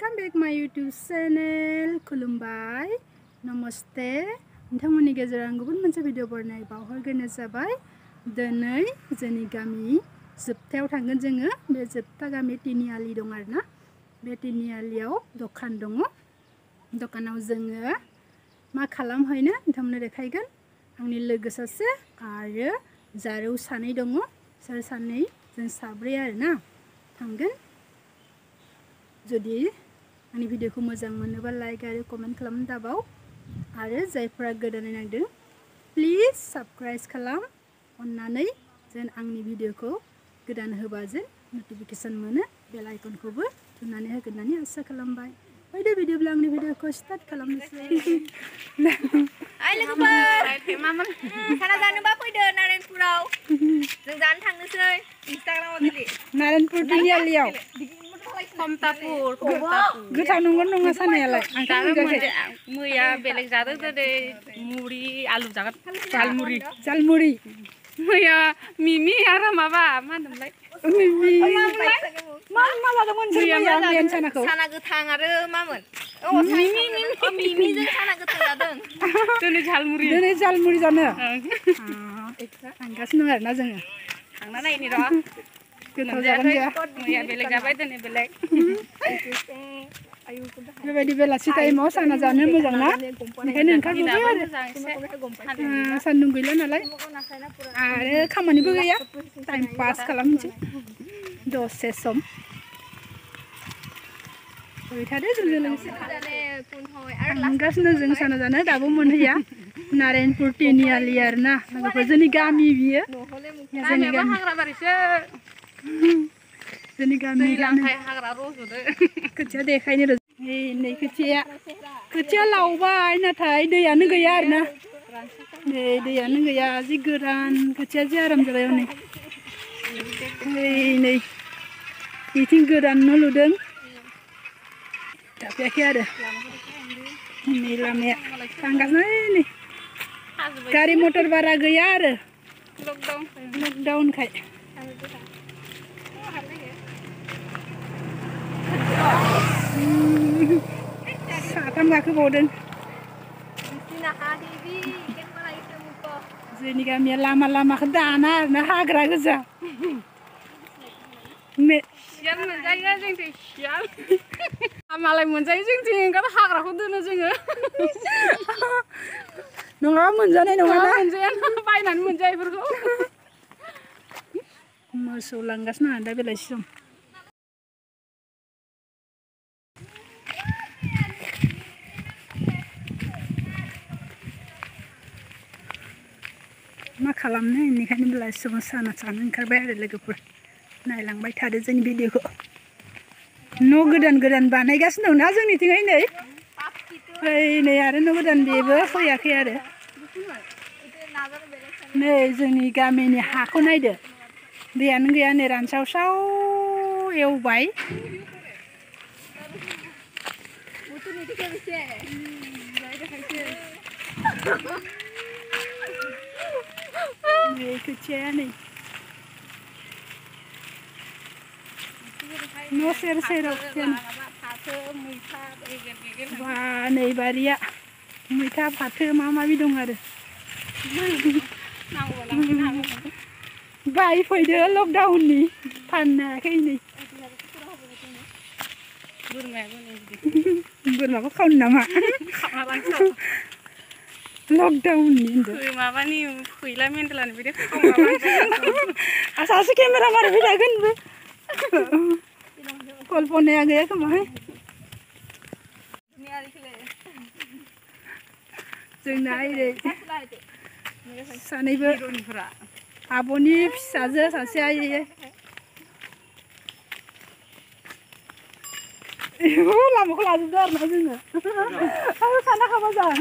Welcome bake my YouTube channel खुलुमबाय नमस्ते नोंथांमोननि गेजेराव आं गुबुन मोनसे भिडिअ बरनाय बावहरग्रोनाय जाबाय दिनै जोंनि गामि जोबथायाव थांगोन जोङो बे जोबथा गामि तिनिआलि दं आरोना बे तिनिआलियाव दखान दङ दखानाव जोङो मा खालामहैनो नोंथांमोननो देखायगोन आंनि लोगो सासे आरो जारौ सानै दङ सोर सानै जों साब्रै आरोना थांगोन जुदि आंनि भिडिअखौ मोजां मोनोबा लाइक आरो कमेन्ट खालामनो दाबाव आरो जायफोरा गोदानै नायदों प्लिज साबस्क्राइब खालाम अन्नानै जेन आंनि भिडिअखौ गोदान होबा जेन नटिफिकेसन मोनो बेल आइकनखौबो थुनानै होगोन होननानै आसा खालामबाय फैदो बिदिब्ला आंनि भिडिअखौ स्टार्ट खालामनोसै Ay, लोगोफोर मामोन खाना जानोबा फैदो नारेंपुराव जों जानो थांनोसै इन्सटाग्रामाव दिनै नारायणपुर तिनिआलियाव खमतापुर गोथाव नंगौ नङा सानायालाय आंथ' जानो मोनजायाखै मैया बेलेग जादों दिनै मुरि आलु जागोन जालमुरि जालमुरि मैया मिमि आरो माबा मा होनोमोनलाय मा मा जादोंमोन जों मैया मैयानि सानाखौ साना गोथां आरो मामोन औ मिमि मिमि मिमिजों साना गोथां जादों दिनै झालमुरि दिनै जालमुरि जानो थांगासिनो दं आरोना जोङो थांना नायनि र' गोथाव जागोन मोनजायाखै जाया मैया बेलेग जाबाय दिनै बेलेग बेबायदि बेलासि टाइमाव साना जानो मोजां ना ओंखायनो ओंखारबोबाय आरो मोजां एसे आ, सान्दुं गैला नालाय आरो खामानिबो गैया टाइम पास खालामनोसै दसे सम फैबाय थादो जोंजों लोगोसे थांगासिनो जों साना जानो दाबो मोनहैया नारायणपुर तिनिआलि आरो ना लोगोफोर जोंनि गामि बियो जोंनि गामियाबो गामि हाग्रा बारिसो जोंनि गामि गामि दैज्लांखाय हाग्रा रज'दो खोथिया देखायनो र' नै नै खोथिया खोथिया लावबाय नाथाय दैयानो गैया आरो ना नै दैयानो गैया जि गोरान खोथिया जि आराम जाबाय हनै नै नै बिथिं गोदान न' लुदों दाफैयाखै आरो नै लामाया थांगासिनो नै गारि मटर बारा गैया आरो लकडाउन लकडाउनखाय 사탐나그 보든 زينيغا مي لاما لاما خدانا انا هاكرا غزا مي شام زين زين شام مالاي من زين زين زين غدا هاكرا خدنا زين نغا من زين نغا من زين باينان من زين برغو मोसौ लांगासिनो आं दा बेलासि सम मा खालामनो बेनिखायनो बेलासि समाव साना जानो ओंखारबाय आरो लोगोफोर नायलांबाय थादो जोंनि भिडिअखौ न' गोदान गोदान बानायगासिनो दं ना जोंनिथिंहाय नै ओइ नै आरो न' गोदान बेबो फैयाखै आरो नै जोंनि गामिनि हाखौ नायदो điện kia này đàn sau sau yêu bảy này cứ che này nó sẽ sẽ đọc trên và này bà đi ạ. Mùi tha phạt thơ mà mà biết Nào rồi हायाखै नै बोरमायाबो नै बिदि बोरमाखौ खावनो नामा खावना लांसै लकडाउननि होनदो फै माबानि फैला मेन्देलानि बिदि खावना लांसै आ सासे केमेरा मारिबाय थागोन बे कल्पनाया गैया खोमाहाय जोंना ओरै सानैबो हिर'निफोरा आब'नि फिसाजो सासेया ओरै इयो लामाखौ लाजोबदो आरो ना जोङो। आरो साना खाबा जां।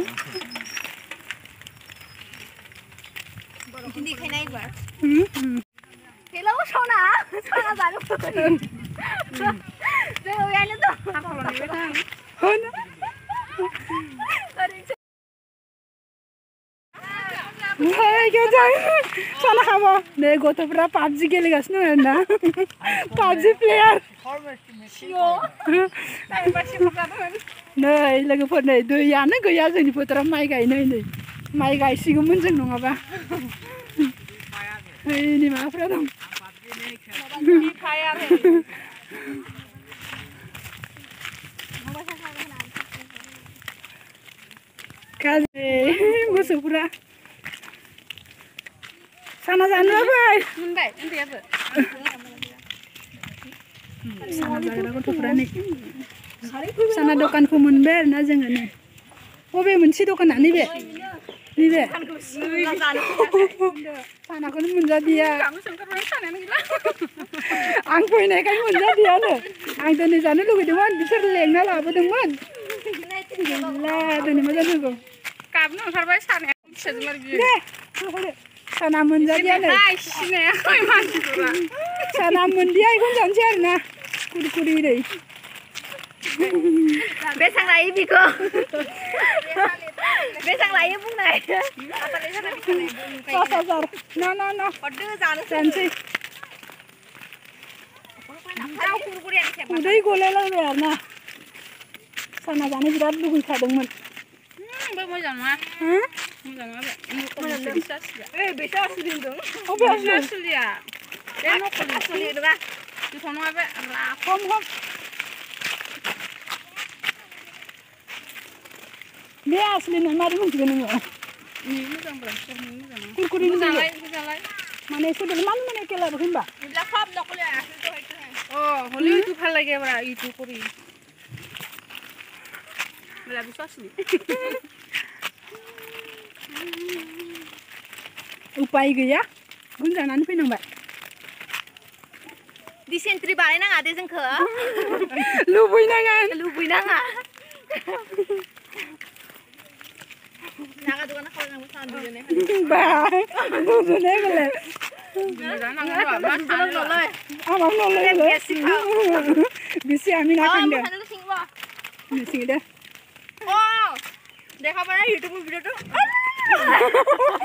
हेलौ सना सना जानो जों बेहायनो दं। Sana hava. Ne gotobra player geliyorsun öyle. PUBG नै गैया नै माइ नङाबा sana janra bhai mundai endi abe sana janra ko thukra ne sana dokan ko munbe na jeng ne obe munchi dokan ani be ni be sana ko munja dia ang ko ne kai munja dia ne ang to ne janu lugu de mon bisar leng na labo de mon la de ne ma janu ko kabno sarbai sana sedmar gi ne साना मोनजादियानो हाय सिनायाखै मानसिफोरा साना मोनदिया बेखौनो जानोसै आरोना कुरकुरि दै बेसां लायो बिखौ बेसां लायो बुंनाय पास हाजार न न न हरदो जानो जानोसै दाउ कुरकुरियानि उदै गलायलायबाय आरोना साना जानो बिराद लुगैखादोंमोन बे मोजां नङा বেয়া আছিলে নহয় মাৰি গৈ মই হলি ভাল লাগে upai gaya gunjang nanti pinang di sentri ba nang ade jeng kha lu bui nang lu bui naga tuh lo kan de ha ma san lo ba ni oh, sing oh, de